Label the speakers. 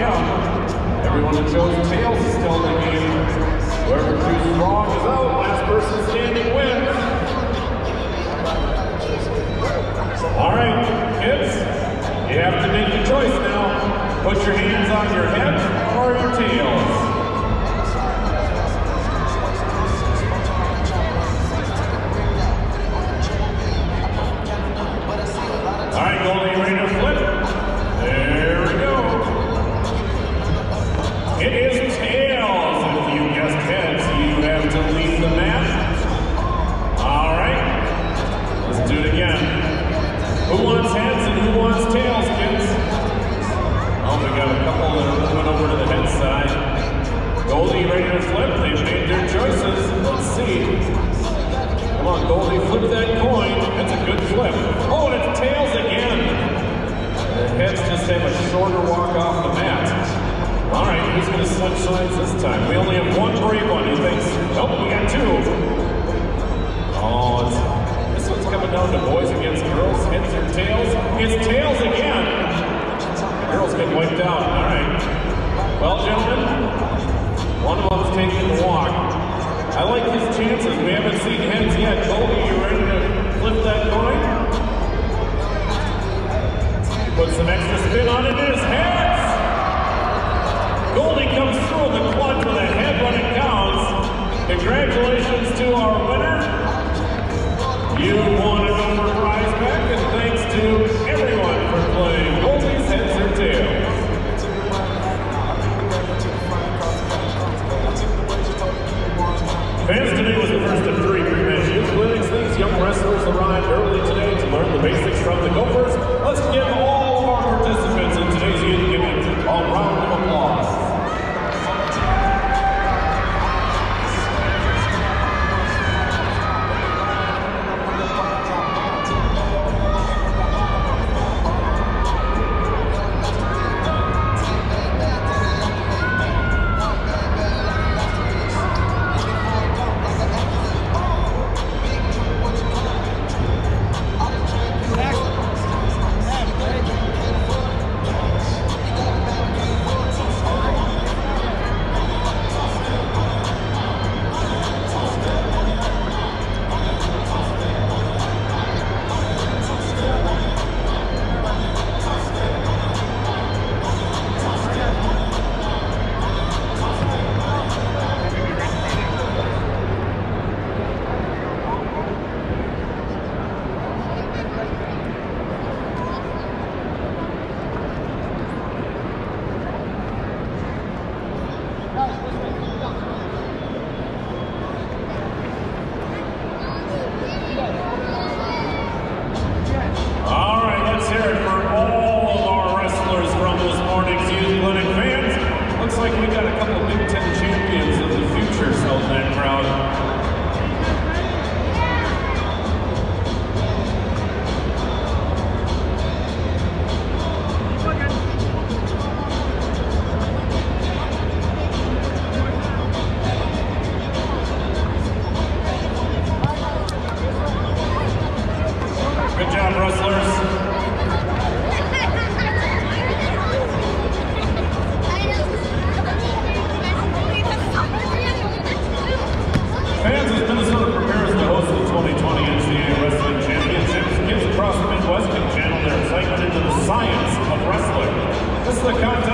Speaker 1: Everyone that chose tails is still in the game. Whoever chooses wrong is out. Last person standing wins. Just have a shorter walk off the mat. All right, who's going to switch sides this time? We only have one brave one. He thinks, nope, we got two. Oh, this one's coming down to boys against girls. Heads or tails? It's tails again. The girls get wiped out. All right. Well, gentlemen, one of them's taking the walk. I like his chances. We haven't seen heads yet. Oh, Goldy, Put some extra spin on it. It is heads! Goldy comes through the clutch with a head when it counts. Congratulations to our winner. You won The Wrestling Championships gives CrossFit the Midwest channel their excitement into the science of wrestling. This is the contest